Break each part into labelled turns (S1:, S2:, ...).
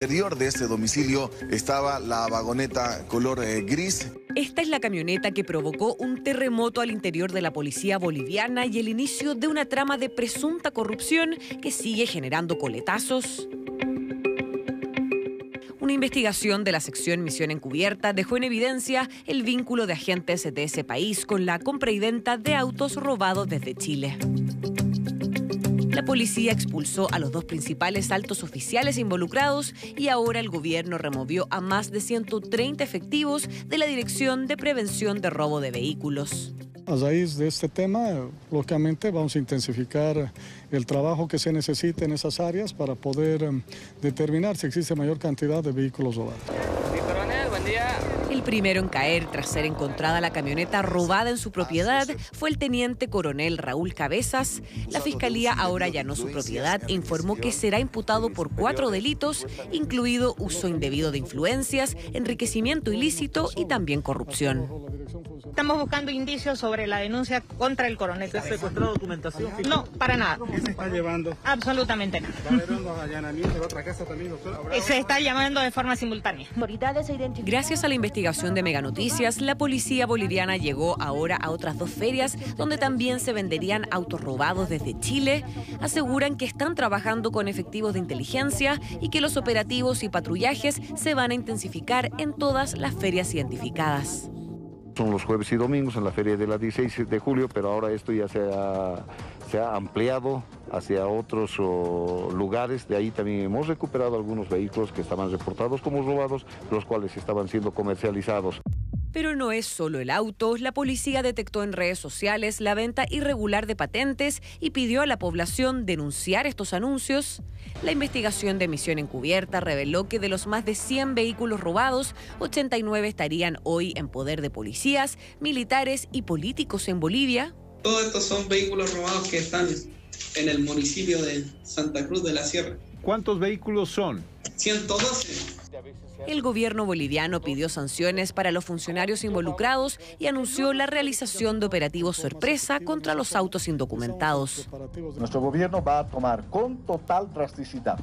S1: interior de este domicilio estaba la vagoneta color eh, gris.
S2: Esta es la camioneta que provocó un terremoto al interior de la policía boliviana y el inicio de una trama de presunta corrupción que sigue generando coletazos. Una investigación de la sección Misión Encubierta dejó en evidencia el vínculo de agentes de ese país con la compra y venta de autos robados desde Chile. La policía expulsó a los dos principales altos oficiales involucrados y ahora el gobierno removió a más de 130 efectivos de la Dirección de Prevención de Robo de Vehículos.
S3: A raíz de este tema, lógicamente vamos a intensificar el trabajo que se necesita en esas áreas para poder em, determinar si existe mayor cantidad de vehículos robados.
S2: El primero en caer tras ser encontrada la camioneta robada en su propiedad fue el teniente coronel Raúl Cabezas. La fiscalía ahora allanó su propiedad e informó que será imputado por cuatro delitos, incluido uso indebido de influencias, enriquecimiento ilícito y también corrupción.
S4: Estamos buscando indicios sobre la denuncia contra el coronel.
S5: ¿Se ha secuestrado documentación?
S4: No, para nada.
S5: ¿Qué se está llevando?
S4: Absolutamente nada.
S5: ¿Va a haber unos allanamientos de otra casa también, doctora?
S4: Se está llamando de forma simultánea.
S2: Gracias a la investigación de Mega Noticias, la policía boliviana llegó ahora a otras dos ferias donde también se venderían autos robados desde Chile. Aseguran que están trabajando con efectivos de inteligencia y que los operativos y patrullajes se van a intensificar en todas las ferias identificadas.
S6: Son los jueves y domingos en la feria de la 16 de julio, pero ahora esto ya se ha, se ha ampliado hacia otros oh, lugares. De ahí también hemos recuperado algunos vehículos que estaban reportados como robados, los cuales estaban siendo comercializados.
S2: Pero no es solo el auto, la policía detectó en redes sociales la venta irregular de patentes y pidió a la población denunciar estos anuncios. La investigación de Misión Encubierta reveló que de los más de 100 vehículos robados, 89 estarían hoy en poder de policías, militares y políticos en Bolivia.
S7: Todos estos son vehículos robados que están en el municipio de Santa Cruz de la Sierra.
S5: ¿Cuántos vehículos son?
S7: 112.
S2: El gobierno boliviano pidió sanciones para los funcionarios involucrados y anunció la realización de operativos sorpresa contra los autos indocumentados.
S8: Nuestro gobierno va a tomar con total drasticidad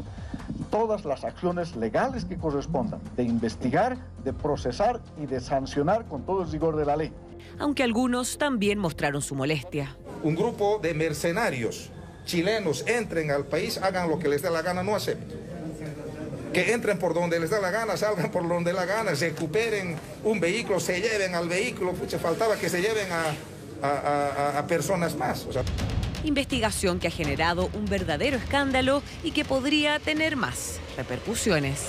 S8: todas las acciones legales que correspondan, de investigar, de procesar y de sancionar con todo el rigor de la ley.
S2: Aunque algunos también mostraron su molestia.
S9: Un grupo de mercenarios chilenos entren al país, hagan lo que les dé la gana, no acepten que entren por donde les da la gana, salgan por donde la gana, recuperen un vehículo, se lleven al vehículo, faltaba que se lleven a, a personas más.
S2: Investigación que ha generado un verdadero escándalo y que podría tener más repercusiones.